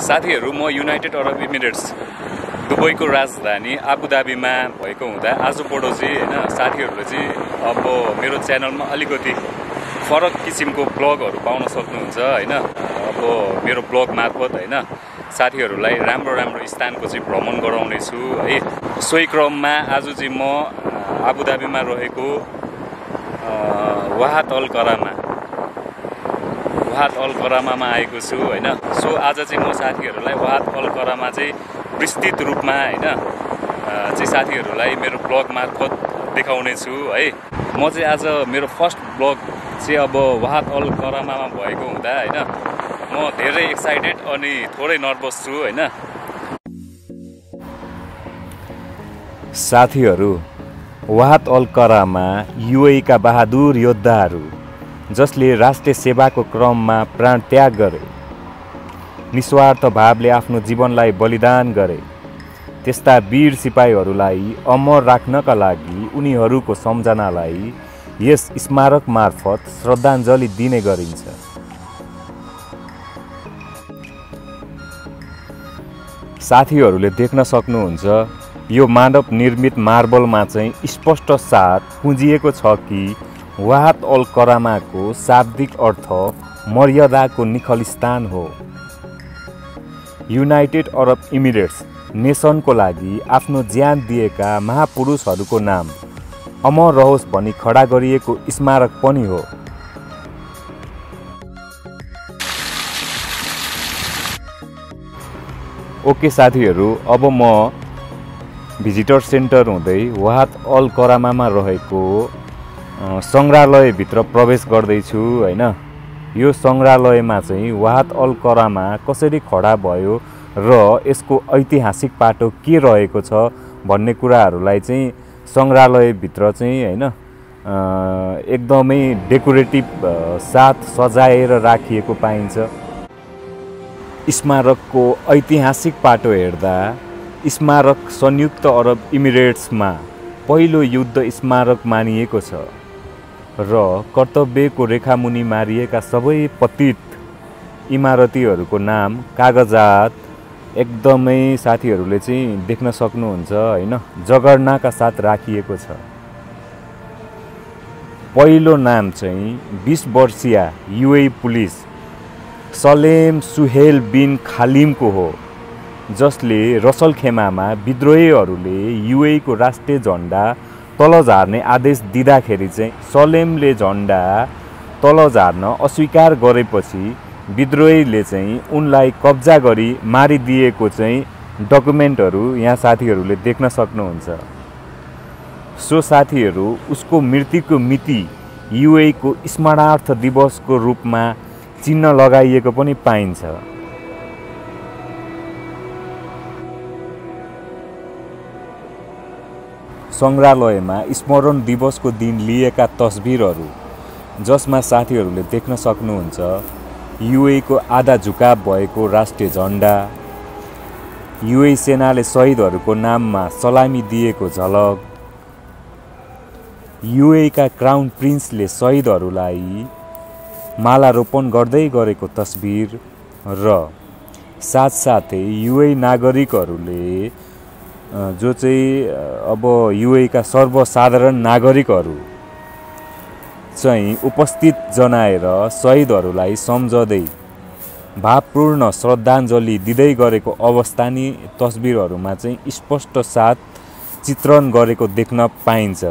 साथीहरू म युनाइटेड अरब इमिरेट्स दुबईको राजधानी आबुधाबीमा भएको हुँदा आजबाट चाहिँ होइन साथीहरूले चाहिँ अब मेरो च्यानलमा अलिकति फरक किसिमको ब्लगहरू पाउन सक्नुहुन्छ होइन। अब मेरो ब्लग मार्फत होइन साथीहरूलाई राम्रो राम्रो स्थानको चाहिँ भ्रमण गराउने छु है। सोही क्रममा आज चाहिँ म आबुधाबीमा रहेको वाहात अल करामा वाहात अल करामामा आएको छु होइन? सो आज चाहिँ म साथीहरूलाई वाहात अल करामा चाहिँ विस्तृत रूपमा होइन चाहिँ साथीहरूलाई मेरो ब्लग मार्फत देखाउने छु है। म चाहिँ आज मेरो फर्स्ट ब्लग चाहिँ अब वाहात अल करामामा भएको हुँदा होइन म धेरै एक्साइटेड अनि थोरै नर्भस छु होइन। साथीहरू वाहात अल करामा युएका बहादुर योद्धाहरू जसले राष्ट्रिय सेवाको क्रममा प्राण त्याग गरे निस्वार्थ भावले आफ्नो जीवनलाई बलिदान गरे त्यस्ता वीर सिपाहीहरूलाई अमर राख्नका लागि उनीहरूको सम्झनालाई यस स्मारक मार्फत श्रद्धाञ्जली दिने गरिन्छ। साथीहरूले देख्न सक्नुहुन्छ यो मानव निर्मित मार्बलमा चाहिँ स्पष्ट साथ पुँजिएको छ कि वाहात अल करामाको शाब्दिक अर्थ मर्यादाको निखल स्थान हो। युनाइटेड अरब इमिरेट्स नेसनको लागि आफ्नो ज्यान दिएका महापुरुषहरूको नाम अमर रहोस् भनी खडा गरिएको स्मारक पनि हो। ओके साथीहरू अब म भिजिटर सेन्टर हुँदै वाहात अल करामामा रहेको सङ्ग्रहालयभित्र प्रवेश गर्दैछु होइन? यो सङ्ग्रहालयमा चाहिँ वाहात अल करामा कसरी खडा भयो र यसको ऐतिहासिक पाटो के रहेको छ भन्ने कुराहरूलाई चाहिँ सङ्ग्रहालयभित्र चाहिँ होइन एकदमै डेकोरेटिभ साथ सजाएर राखिएको पाइन्छ। स्मारकको ऐतिहासिक पाटो हेर्दा स्मारक संयुक्त अरब इमिरेट्समा पहिलो युद्ध स्मारक मानिएको छ। र कर्तव्यको रेखामुनि मारिएका सबै पतित इमारतीहरूको नाम कागजात एकदमै साथीहरूले चाहिँ देख्न सक्नुहुन्छ होइन? जगर्नाका साथ राखिएको छ। पहिलो नाम चाहिँ बिस वर्षीय UAE police Salem Suhail bin खालिमको हो जसले रसल खेमामा विद्रोहीहरूले युएको राष्ट्रिय झन्डा तल झार्ने आदेश दिँदाखेरि चाहिँ सलेमले झन्डा तल झार्न अस्वीकार गरेपछि विद्रोहीले चाहिँ उनलाई कब्जा गरी मारिदिएको चाहिँ डकुमेन्टहरू यहाँ साथीहरूले देख्न सक्नुहुन्छ। सो साथीहरू उसको मृत्युको मिति युएको स्मरणार्थ दिवसको रूपमा चिन्ह लगाइएको पनि पाइन्छ। सङ्ग्रहालयमा स्मरण दिवसको दिन लिएका तस्बिरहरू जसमा साथीहरूले देख्न सक्नुहुन्छ युएको आधा झुकाव भएको राष्ट्रिय झन्डा युए सेनाले शहीदहरूको नाममा सलामी दिएको झलक युएका क्राउन प्रिन्सले शहीदहरूलाई मालारोपण गर्दै गरेको तस्बिर र साथसाथै युए नागरिकहरूले जो चाहिँ अब युएका सर्वसाधारण नागरिकहरू चाहिँ उपस्थित जनाएर शहीदहरूलाई सम्झँदै भावपूर्ण श्रद्धाञ्जली दिँदै गरेको अवस्थानी तस्बिरहरूमा चाहिँ स्पष्ट साथ चित्रण गरेको देख्न पाइन्छ।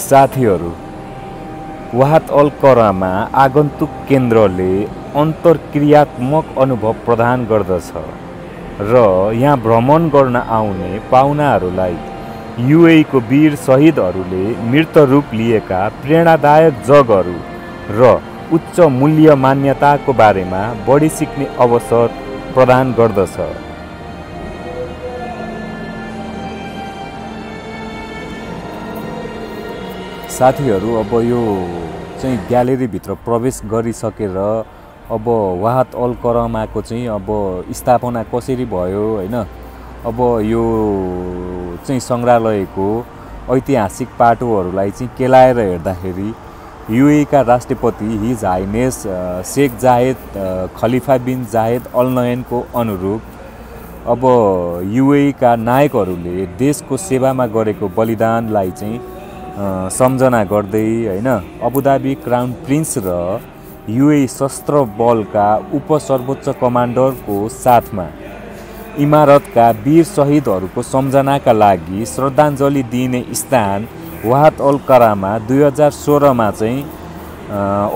साथीहरू वाहात अल करामा आगन्तुक केन्द्रले अन्तर्क्रियात्मक अनुभव प्रदान गर्दछ र यहाँ भ्रमण गर्न आउने पाहुनाहरूलाई युएको वीर शहीदहरूले मृत रूप लिएका प्रेरणादायक जगहरू र उच्च मूल्य मान्यताको बारेमा बढी सिक्ने अवसर प्रदान गर्दछ। साथीहरू अब यो चाहिँ ग्यालेरीभित्र प्रवेश गरिसकेर अब वाहात अल करमाको चाहिँ अब स्थापना कसरी भयो होइन? अब यो चाहिँ सङ्ग्रहालयको ऐतिहासिक पाटोहरूलाई चाहिँ केलाएर हेर्दाखेरि युएका राष्ट्रपति his highness Sheikh Zayed Khalifa bin Zayed Al नयनको अनुरूप अब युएका नायकहरूले देशको सेवामा गरेको बलिदानलाई चाहिँ सम्झना गर्दै होइन? अबुधाबी क्राउन प्रिन्स र युए सशस्त्र बलका उपसर्वोच्च कमान्डरको साथमा। इमारतका वीर शहीदहरूको सम्झनाका लागि श्रद्धाञ्जली दिइने स्थान वाहत अल करामा दुई हजार सोह्रमा चाहिँ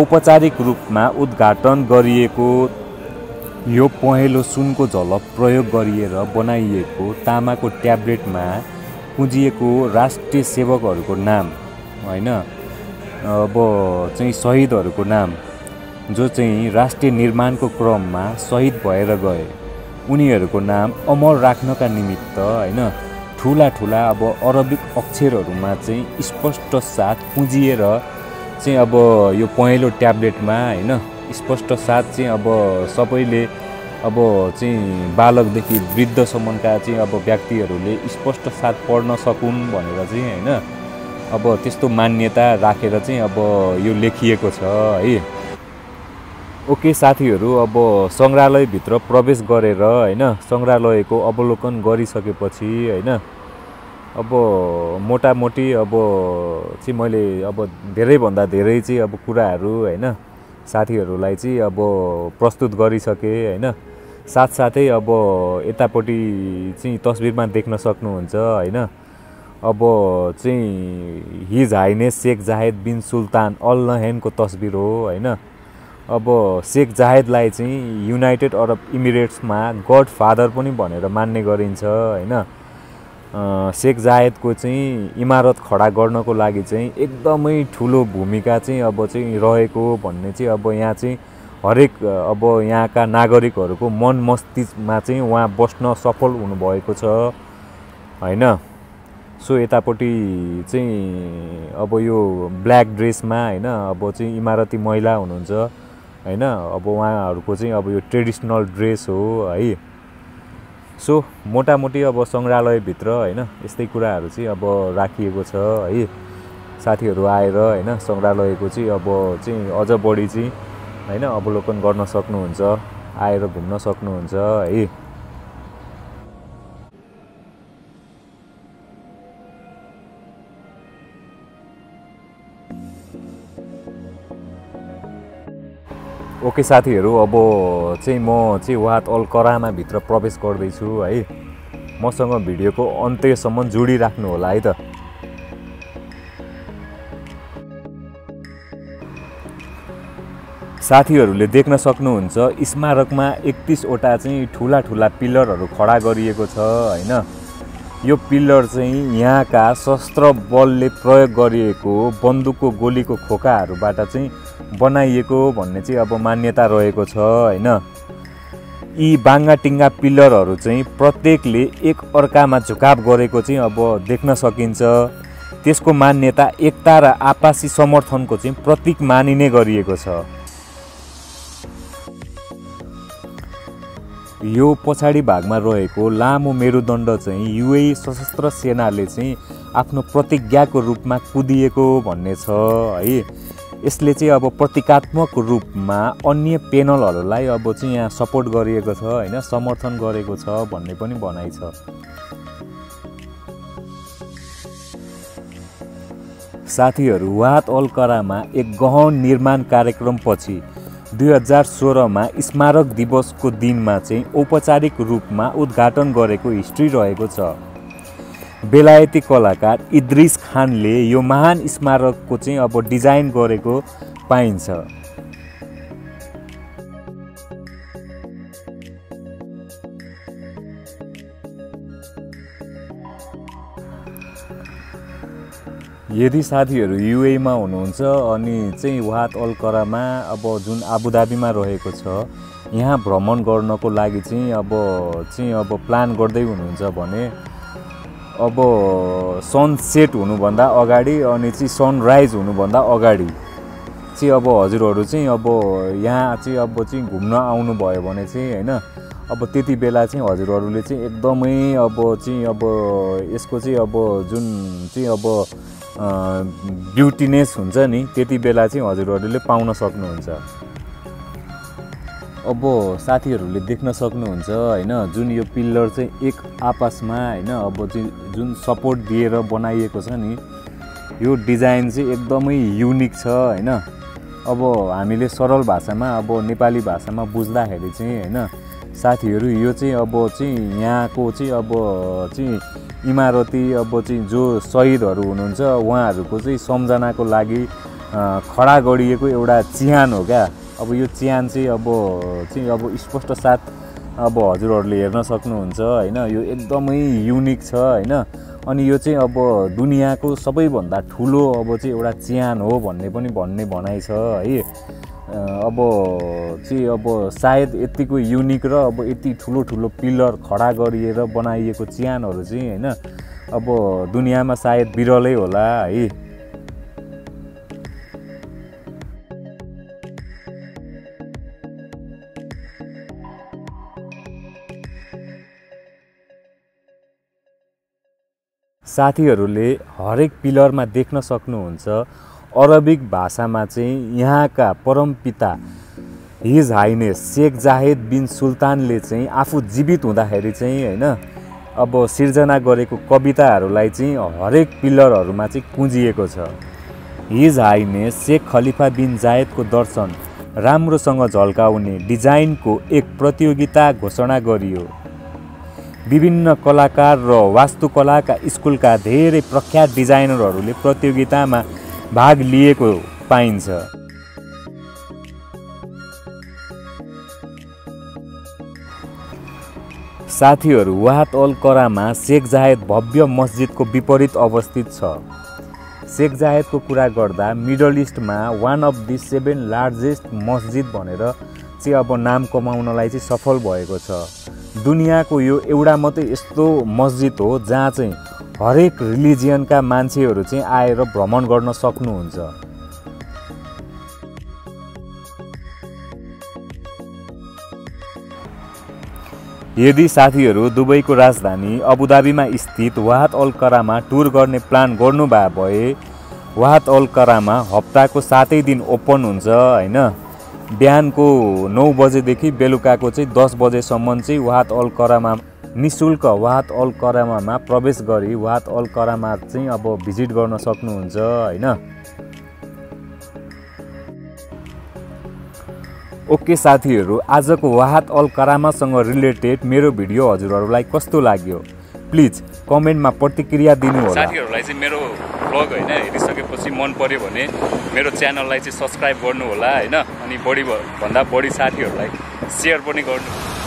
औपचारिक रूपमा उद्घाटन गरिएको यो पहेँलो सुनको झलक प्रयोग गरिएर बनाइएको तामाको ट्याब्लेटमा पुँजिएको राष्ट्रिय सेवकहरूको नाम होइन? अब चाहिँ शहीदहरूको नाम। जो चाहिँ राष्ट्रिय निर्माणको क्रममा शहीद भएर गए। उनीहरूको नाम अमर राख्नका निमित्त होइन ठुला ठुला अब अरबिक अक्षरहरूमा चाहिँ स्पष्ट साथ पुँजिएर चाहिँ अब यो पहेँलो ट्याब्लेटमा होइन स्पष्ट साथ चाहिँ अब सबैले अब चाहिँ बालकदेखि वृद्धसम्मका चाहिँ अब व्यक्तिहरूले स्पष्ट साथ पढ्न सकुन् भनेर चाहिँ होइन अब त्यस्तो मान्यता राखेर चाहिँ अब यो लेखिएको छ है। ओके साथीहरू अब सङ्ग्रहालयभित्र प्रवेश गरेर होइन सङ्ग्रहालयको अवलोकन गरिसकेपछि होइन अब मोटामोटी अब चाहिँ मैले अब धेरैभन्दा धेरै चाहिँ अब कुराहरू होइन साथीहरूलाई चाहिँ अब प्रस्तुत गरिसकेँ होइन साथसाथै अब यतापट्टि चाहिँ तस्बिरमा देख्न सक्नुहुन्छ होइन अब चाहिँ his highness Sheikh Zayed bin Sultan Al नहेनको तस्बिर हो होइन अब शेख जाहेदलाई चाहिँ युनाइटेड अरब इमिरेट्समा गड फादर पनि भनेर मान्ने गरिन्छ होइन? शेख जाहेदको चाहिँ इमारत खडा गर्नको लागि चाहिँ एकदमै ठुलो भूमिका चाहिँ अब चाहिँ रहेको भन्ने चाहिँ अब यहाँ चाहिँ हरेक अब यहाँका नागरिकहरूको मन मस्तिष्कमा चाहिँ उहाँ बस्न सफल हुनुभएको छ होइन? सो यतापट्टि चाहिँ अब यो ब्ल्याक ड्रेसमा होइन? अब चाहिँ इमारती महिला हुनुहुन्छ। होइन? अब उहाँहरूको चाहिँ अब यो ट्रेडिसनल ड्रेस हो है। सो मोटामोटी अब सङ्ग्रहालयभित्र होइन यस्तै कुराहरू चाहिँ अब राखिएको छ है। साथीहरू आएर होइन सङ्ग्रहालयको चाहिँ अब चाहिँ अझ बढी चाहिँ होइन अवलोकन गर्न सक्नुहुन्छ आएर घुम्न सक्नुहुन्छ है। ओके साथीहरू अब चाहिँ म चाहिँ वात अल करामा भित्र प्रवेश गर्दैछु है। मसँग भिडियोको अन्त्यसम्म जोडिराख्नु होला है त। साथीहरूले देख्न सक्नुहुन्छ स्मारकमा एकतिसवटा चाहिँ ठुला ठुला पिलरहरू खडा गरिएको छ होइन? यो पिल्लर चाहिँ यहाँका शस्त्र बलले प्रयोग गरिएको बन्दुकको गोलीको खोकाहरूबाट चाहिँ बनाइएको भन्ने चाहिँ अब मान्यता रहेको छ होइन? यी बाङ्गाटिङ्गा पिल्लरहरू चाहिँ प्रत्येकले एक अर्कामा झुकाव गरेको चाहिँ अब देख्न सकिन्छ। त्यसको मान्यता एकता र आपसी समर्थनको चाहिँ प्रतीक मानिने गरिएको छ। यो पछाडि भागमा रहेको लामो मेरुदण्ड चाहिँ युए सशस्त्र सेनाले चाहिँ आफ्नो प्रतिज्ञाको रूपमा कुदिएको भन्ने छ है? यसले चाहिँ अब प्रतीकात्मक रूपमा अन्य पेनलहरूलाई अब चाहिँ यहाँ सपोर्ट गरिएको छ होइन? समर्थन गरेको छ भन्ने पनि भनाइ छ। साथीहरू वात अल करामा एक गहन निर्माण कार्यक्रमपछि दुई हजार सोह्रमा स्मारक दिवसको दिनमा चाहिँ औपचारिक रूपमा उद्घाटन गरेको हिस्ट्री रहेको छ। बेलायती कलाकार इद्रिस खानले यो महान स्मारकको चाहिँ अब डिजाइन गरेको पाइन्छ। यदि साथीहरू युएमा हुनुहुन्छ अनि चाहिँ वात अल करामा अब जुन आबुधाबीमा रहेको छ यहाँ भ्रमण गर्नको लागि चाहिँ अब चाहिँ अब प्लान गर्दै हुनुहुन्छ भने अब सनसेट हुनुभन्दा अगाडि अनि चाहिँ सनराइज हुनुभन्दा अगाडि चाहिँ अब हजुरहरू चाहिँ अब यहाँ चाहिँ अब चाहिँ घुम्न आउनुभयो भने चाहिँ होइन अब त्यति बेला चाहिँ हजुरहरूले चाहिँ एकदमै अब चाहिँ अब यसको चाहिँ अब जुन चाहिँ अब ब्युटिनेस हुन्छ नि त्यति बेला चाहिँ हजुरहरूले पाउन सक्नुहुन्छ। अब साथीहरूले देख्न सक्नुहुन्छ होइन? जुन यो पिल्लर चाहिँ एक आपसमा होइन? अब चाहिँ जुन सपोर्ट दिएर बनाइएको छ नि यो डिजाइन चाहिँ एकदमै युनिक छ होइन? अब हामीले सरल भाषामा अब नेपाली भाषामा बुझ्दाखेरि चाहिँ होइन? साथीहरू यो चाहिँ अब चाहिँ यहाँको चाहिँ अब चाहिँ इमारती अब चाहिँ जो शहीदहरू हुनुहुन्छ उहाँहरूको चाहिँ सम्झनाको लागि खडा गरिएको एउटा चिहान हो क्या? अब यो चिहान चाहिँ अब चाहिँ अब स्पष्ट साथ अब हजुरहरूले हेर्न सक्नुहुन्छ होइन? यो एकदमै युनिक छ होइन? अनि यो चाहिँ अब दुनियाँको सबैभन्दा ठुलो अब चाहिँ एउटा चिहान हो भन्ने पनि भन्ने भनाइ छ है? अब चाहिँ अब सायद यतिको युनिक र अब यति ठुलो ठुलो पिलर खडा गरिएर बनाइएको चिहानहरू चाहिँ होइन? अब दुनियाँमा सायद बिरलै होला है? साथीहरूले हरेक पिलरमा देख्न सक्नुहुन्छ। अरबिक भाषामा चाहिँ यहाँका परमपिता his highness Sheikh Zayed bin सुल्तानले चाहिँ आफू जीवित हुँदाखेरि चाहिँ होइन अब सिर्जना गरेको कविताहरूलाई चाहिँ हरेक पिलरहरूमा चाहिँ कुँजिएको छ। His highness Sheikh Khalifa bin जायदको दर्शन राम्रोसँग झल्काउने डिजाइनको एक प्रतियोगिता घोषणा गरियो। विभिन्न कलाकार र वास्तुकलाका स्कुलका धेरै प्रख्यात डिजाइनरहरूले प्रतियोगितामा भाग लिएको पाइन्छ। साथीहरू वाहत अल करामा शेख जाहेद भव्य मस्जिदको विपरीत अवस्थित छ। शेख जाहेदको कुरा गर्दा middle इस्टमा one of the seven largest मस्जिद भनेर चाहिँ अब नाम कमाउनलाई चाहिँ सफल भएको छ। दुनियाँको यो एउटा मात्रै यस्तो मस्जिद हो जहाँ चाहिँ हरेक रिलिजियनका मान्छेहरू चाहिँ आएर भ्रमण गर्न सक्नुहुन्छ। यदि साथीहरू दुबईको राजधानी अबुधाबीमा स्थित वाहत अल करामा टुर गर्ने प्लान गर्नुभयो भए वाहत अल करामा हप्ताको सातै दिन ओपन हुन्छ होइन? बिहानको नौ बजेदेखि बेलुकाको चाहिँ दस बजेसम्म चाहिँ वाहत अल करामा नि शुल्क वाहत अल प्रवेश गरी वाहत अल करामा चाहिँ अब भिजिट गर्न सक्नुहुन्छ होइन? ओके साथीहरू आजको वाहत अल करामासँग रिलेटेड मेरो भिडियो हजुरहरूलाई कस्तो लाग्यो? प्लिज कमेन्टमा प्रतिक्रिया दिनु होला साथीहरूलाई चाहिँ मेरो ब्लग होइन हेरिसकेपछि मन पर्यो भने मेरो च्यानललाई चाहिँ सब्सक्राइब गर्नु होला होइन अनि बढी भन्दा बढी साथीहरूलाई सेयर पनि गर्नु।